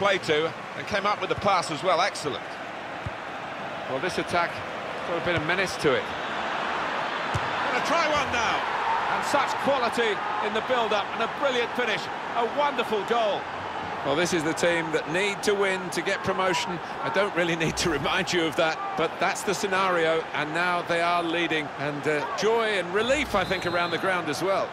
play to and came up with the pass as well. Excellent. Well, this attack got a bit of menace to it. Going to try one now. And such quality in the build-up and a brilliant finish. A wonderful goal. Well, this is the team that need to win to get promotion. I don't really need to remind you of that, but that's the scenario, and now they are leading. And uh, joy and relief, I think, around the ground as well.